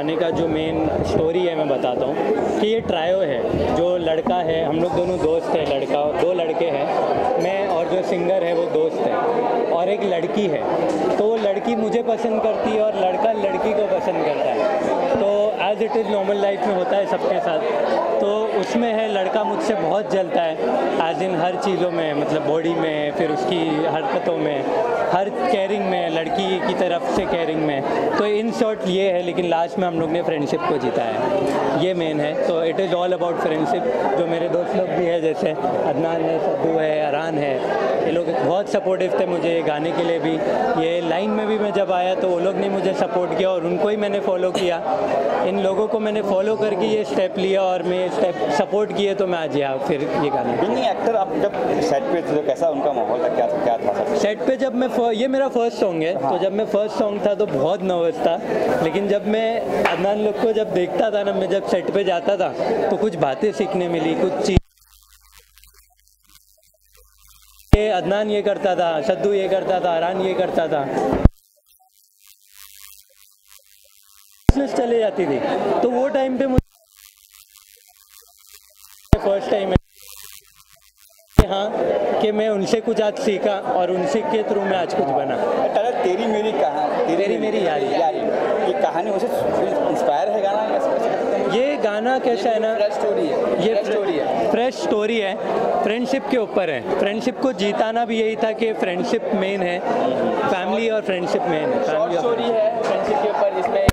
गाने का जो मेन स्टोरी है, मैं बताता हूँ कि ये ट्रायो है। जो लड़का है, हम लोग दोनों दोस्त हैं, लड़का दो लड़के हैं। मैं और जो सिंगर है, वो दोस्त है। और एक लड़की है। तो वो लड़की मुझे पसंद करती है और लड़का लड़की को पसंद करता है। तो as it is normal life में होता है सबके साथ। तो उसमें है, लड़का मुझसे बहुत जलता है एज इन हर चीज़ों में मतलब बॉडी में, फिर उसकी हरकतों में। हर केयरिंग में लड़की की तरफ़ से केयरिंग में। तो इन शॉर्ट ये है लेकिन लास्ट में हम लोग ने फ्रेंडशिप को जीता है। ये मेन है। तो it is all about friendship जो मेरे दोस्त लोग भी है जैसे अदनान है सद्दू है अरान है। ये लोग बहुत सपोर्टिव थे मुझे गाने के लिए भी। ये लाइन में भी मैं जब आया तो वो लोग ने मुझे सपोर्ट किया और उनको ही मैंने फॉलो किया। इन लोगों को मैंने फॉलो करके ये स्टेप लिया और मैं स्टेप सपोर्ट किए तो मैं आज यहाँ फिर ये गाने एक्टर आप जब सेट पे थे तो कैसा उनका माहौल था? क्या क्या था? सेट पे जब मैं ये मेरा फ़र्स्ट सॉन्ग है। तो जब मैं फ़र्स्ट सॉन्ग था तो बहुत नर्वस था। लेकिन जब मैं अदनान लोग को जब देखता था ना, मैं जब सेट पे जाता था तो कुछ बातें सीखने मिली, कुछ चीज़ ये अदनान ये करता था, सद्दू ये करता था अरान ये करता था। चले जाती थी। तो वो टाइम पे मुझे फ़र्स्ट टाइम है। हाँ कि मैं उनसे कुछ आज सीखा और उनसे के थ्रू मैं आज कुछ बना। अरे तेरी मेरी कहानी तेरी मेरी यारी। यारी। ये कहानी उसे इंस्पायर है गाना या कह गाना कैसा है ना? फ्रेश स्टोरी है ये फ्रेश स्टोरी है। फ्रेश स्टोरी है। फ्रेंडशिप के ऊपर है। फ्रेंडशिप को जीताना भी यही था कि फ्रेंडशिप मेन है। फैमिली और फ्रेंडशिप मेन है। फैमिली स्टोरी है फ्रेंडशिप के ऊपर जिसमें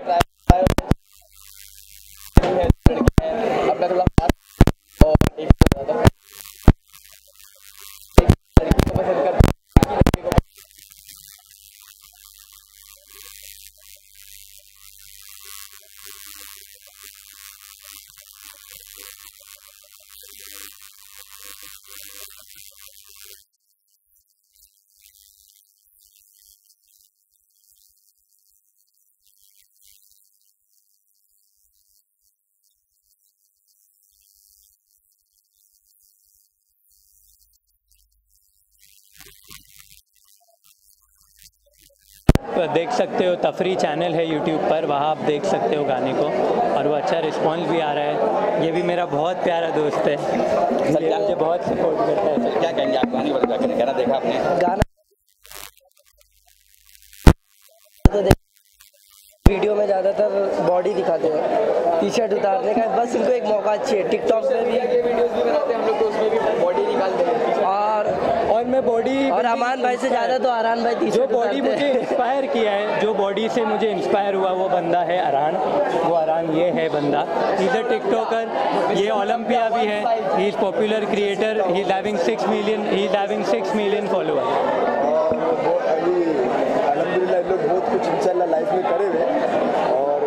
देख सकते हो तफरी चैनल है यूट्यूब पर वहाँ आप देख सकते हो गाने को और वो अच्छा रिस्पॉन्स भी आ रहा है। ये भी मेरा बहुत प्यारा दोस्त है। मुझे बहुत सपोर्ट करता है। क्या कहेंगे आप गाने बता गाना देखा आपने? गाना तो वीडियो में ज़्यादातर बॉडी दिखाते हैं। टी शर्ट उतारने का बस इनको एक मौका चाहिए। टिकटॉक पे भी के वीडियोस भी बनाते हैं हम लोग तो उसमें भी बॉडी हैं और और मैं बॉडी और अमान भाई से ज़्यादा तो आरान भाई जो बॉडी मुझे इंस्पायर किया है जो बॉडी से मुझे इंस्पायर हुआ वो बंदा है आरान वो आरान ये है बंदा। इज़ अ टिकटॉकर ये ओलंपिया भी है। He is popular creator he is having six million he is having six million follower बहुत अभी अलहमदिल्ला लोग बहुत कुछ इंशाल्लाह लाइफ में करे हुए और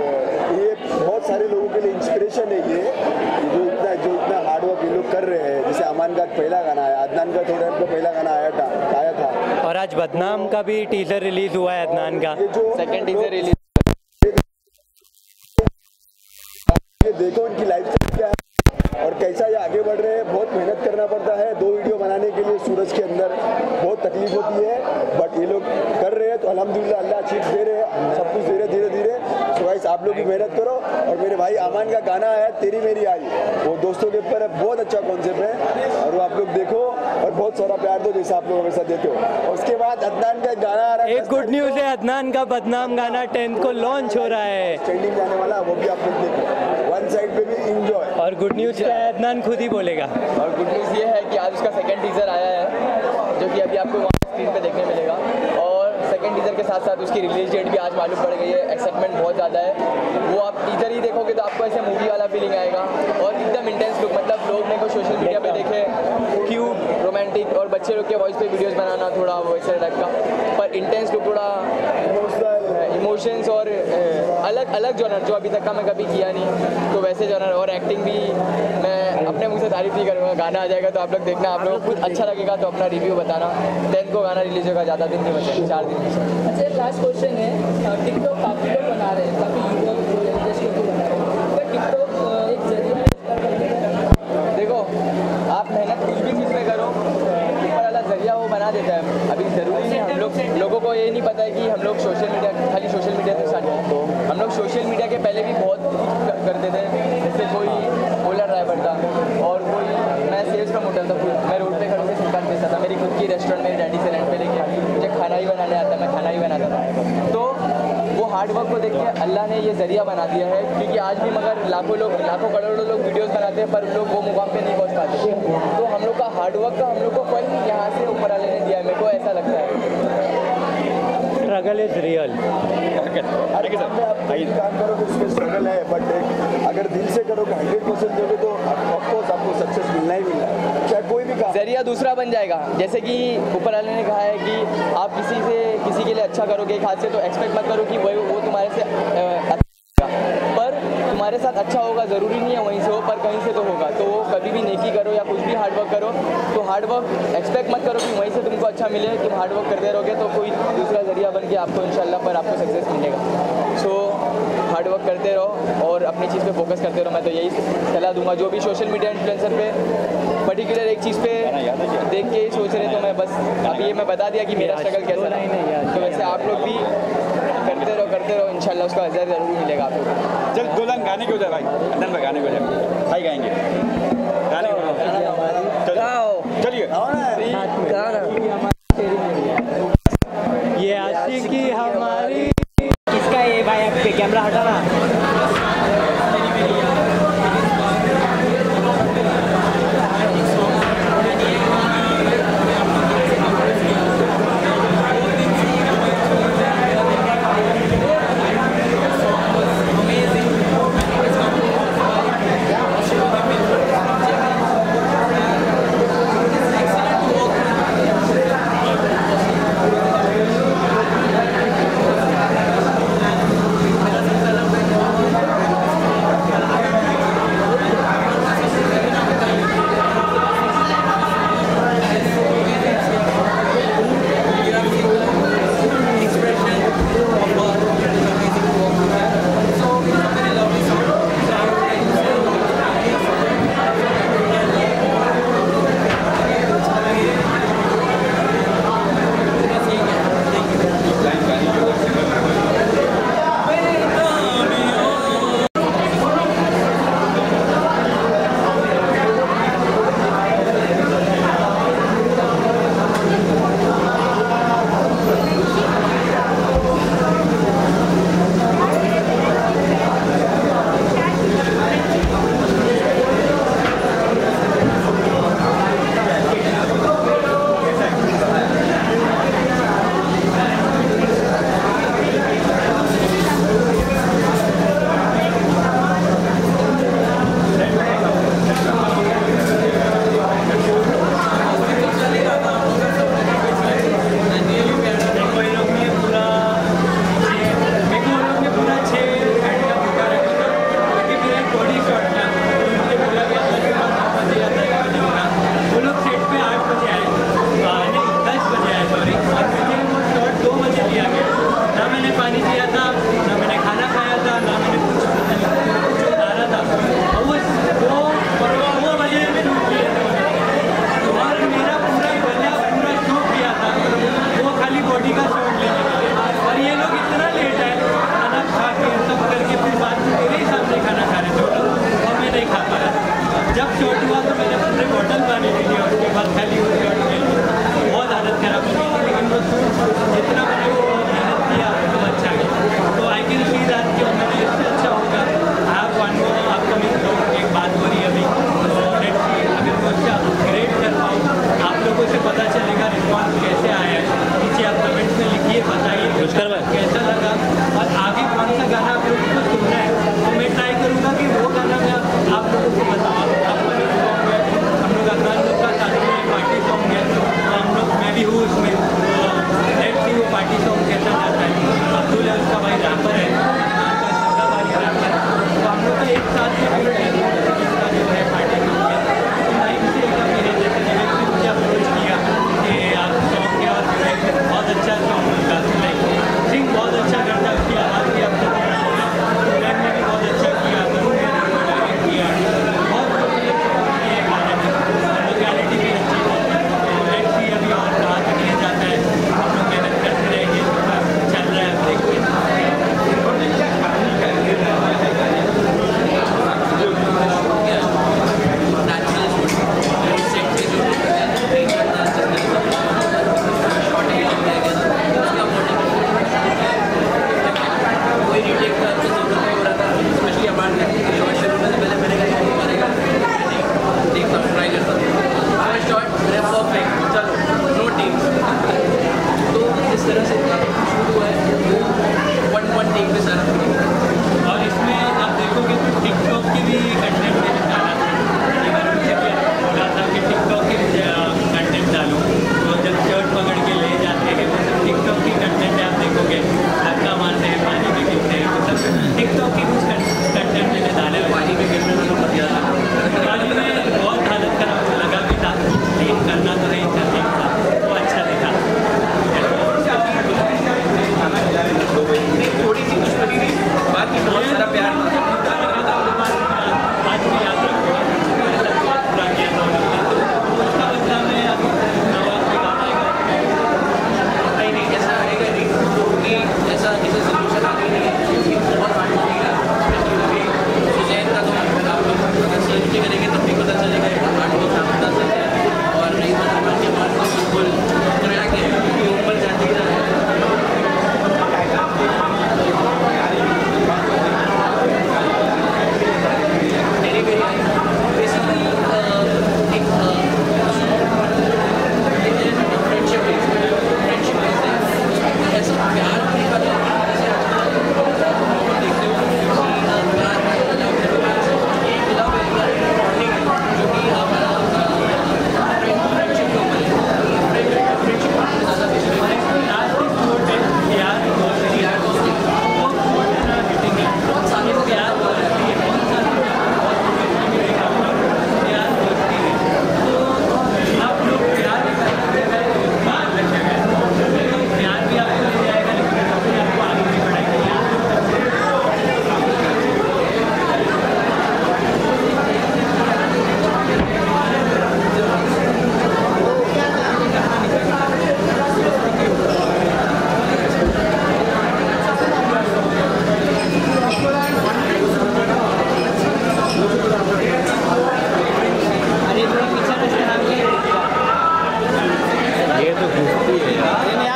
ये बहुत सारे लोगों के लिए इंस्पिरेशन है ये कि जो इतना जो इतना हार्ड वर्क ये लोग कर रहे हैं जैसे अमान का पहला गाना आया अदनान का थोड़ा टाइम पहला गाना आया था आया था। और आज बदनाम का भी टीजर रिलीज़ हुआ है अदनान का। सेकंड टीजर रिलीज़ ये देखो इनकी लाइफ क्या है। और कैसा ये आगे बढ़ रहे हैं बहुत मेहनत करना पड़ता है दो वीडियो बनाने के लिए सूरज के अंदर। बहुत तकलीफ़ होती है बट ये लोग कर रहे हैं तो अल्हम्दुलिल्लाह अल्लाह चीज़ दे रहे हैं सब कुछ दे रहे धीरे धीरे सो गाइस आप लोग भी मेहनत करो और मेरे भाई अमान का गाना है तेरी मेरी आई वो दोस्तों के ऊपर बहुत अच्छा कॉन्सेप्ट है और वो आप लोग देखो सारा प्यार दो जैसे आप लोग हमेशा देते हो। उसके बाद अदनान का गाना आ रहा है एक गुड न्यूज़ है अदनान का बदनाम गाना टेंथ को लॉन्च हो रहा है। ट्रेंडिंग जाने वाला वो भी आप लोग देखो। वन साइड पे भी इंजॉय और गुड न्यूज़ क्या है अदनान खुद ही बोलेगा। और गुड न्यूज़ ये है कि आज उसका सेकंड टीजर आया है जो कि अभी आपको वहाँ स्क्रीन पे देखने मिलेगा। सेकंड टीजर के साथ साथ उसकी रिलीज़ डेट भी आज मालूम पड़ गई है। एक्साइटमेंट बहुत ज़्यादा है। वो आप टीजर ही देखोगे तो आपको ऐसे मूवी वाला फीलिंग आएगा। और एकदम इंटेंस लुक मतलब लोग मेरे को सोशल मीडिया पे देखे। क्यूट रोमांटिक और बच्चे लोग के वॉइस पे वीडियोज़ बनाना थोड़ा वैसे टाइप का पर इंटेंस लुक थोड़ा इमोशंस और अलग अलग जॉनर जो अभी तक का मैं कभी किया नहीं तो वैसे जॉनर और एक्टिंग भी मैं अपने मुँह से तारीफ़ नहीं करूँगा। गाना आ जाएगा तो आप लोग देखना आप लोग को कुछ अच्छा लगेगा तो अपना रिव्यू बताना। टेंथ को गाना रिलीज़ होगा ज़्यादा दिन नहीं बचे चार दिन अच्छा लास्ट क्वेश्चन है। टिकटॉक काफ़ी लोग बना रहे हैं काफ़ी युवा हैं है। देखो आप मेहनत कुछ भी चीज़ में करो ऊपर वाला ज़रिया वो बना देता है। अभी ज़रूरी नहीं हम लोग लोगों को ये नहीं पता है कि हम लोग सोशल सोशल मीडिया के पहले भी बहुत करते थे। जैसे कोई ओला ड्राइवर था और कोई, मैं सेल्स प्रमोटर था मैं रोड पे खड़े सरकार बेचता था। मेरी खुद की रेस्टोरेंट मेरे डैडी से रेंट पे लेके मुझे खाना ही बनाने आता, मैं खाना ही बनाता था। तो वो हार्डवर्क को देख के अल्लाह ने ये ज़रिया बना दिया है। क्योंकि आज भी मगर लाखों लोग, लाखों करोड़ों लोग वीडियोस बनाते हैं, पर लोग वो मुकाम पे नहीं पहुँच पाते। तो हम लोग का हार्डवर्क का हम लोग को फल यहाँ से ऊपर आने दिया है। मेरे को ऐसा लगता है। स्ट्रगल इज़ रियल सर कोई काम करोगे उसमें स्ट्रगल है बट अगर दिल से करोगे हंड्रेड परसेंट दोगे तो ऑफकोर्स आपको सक्सेस मिलना ही मिलना है। चाहे कोई भी काम। ज़रिया दूसरा बन जाएगा। जैसे कि ऊपर वाले ने कहा है कि आप किसी से किसी के लिए अच्छा करोगे एक हाथ से तो एक्सपेक्ट मत करो कि वही वो तुम्हारे से अच्छा। पर तुम्हारे साथ अच्छा होगा ज़रूरी नहीं है हो कहीं से तो होगा। तो वो कभी भी नेकी करो या कुछ भी हार्डवर्क करो तो हार्डवर्क एक्सपेक्ट मत करो कि वहीं से तुमको अच्छा मिले तुम हार्डवर्क करते रहोगे तो कोई दूसरा ज़रिया बन के आपको इंशाल्लाह पर आपको सक्सेस मिलेगा। सो हार्ड वर्क करते रहो और अपनी चीज़ पे फोकस करते रहो। मैं तो यही सलाह दूँगा जो भी सोशल मीडिया इन्फ्लुएंसर पे पर्टिकुलर एक चीज़ पे देख के ही सोच रहे तो मैं बस अभी ये मैं बता दिया कि मेरा स्ट्रगल कैसा रहा। तो वैसे आप लोग भी करते रहो करते रहो इंशाल्लाह उसका अजर ज़रूर मिलेगा आपको। लोग को चल दो लाइन गाने के उधर भाई अदन भाई गाने के उधर। भाई गाएँगे। गाने चलिए।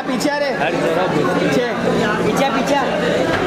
पीछे रहे पीछे। पीछे पीछे।